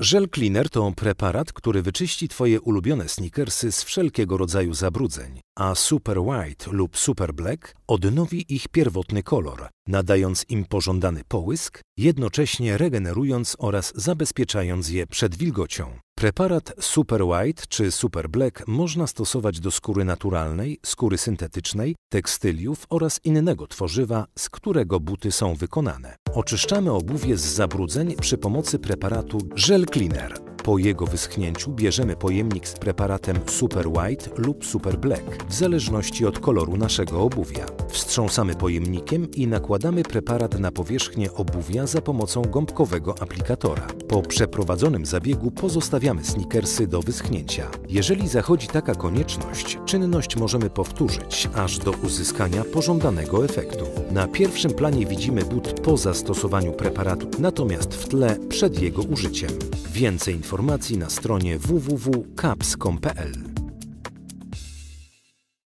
Żel Cleaner to preparat, który wyczyści Twoje ulubione sneakersy z wszelkiego rodzaju zabrudzeń, a Super White lub Super Black odnowi ich pierwotny kolor, nadając im pożądany połysk, jednocześnie regenerując oraz zabezpieczając je przed wilgocią. Preparat Super White czy Super Black można stosować do skóry naturalnej, skóry syntetycznej, tekstyliów oraz innego tworzywa, z którego buty są wykonane. Oczyszczamy obuwie z zabrudzeń przy pomocy preparatu Gel Cleaner. Po jego wyschnięciu bierzemy pojemnik z preparatem Super White lub Super Black, w zależności od koloru naszego obuwia. Wstrząsamy pojemnikiem i nakładamy preparat na powierzchnię obuwia za pomocą gąbkowego aplikatora. Po przeprowadzonym zabiegu pozostawiamy sneakersy do wyschnięcia. Jeżeli zachodzi taka konieczność, czynność możemy powtórzyć, aż do uzyskania pożądanego efektu. Na pierwszym planie widzimy but po zastosowaniu preparatu, natomiast w tle przed jego użyciem. Więcej informacji na stronie www.caps.pl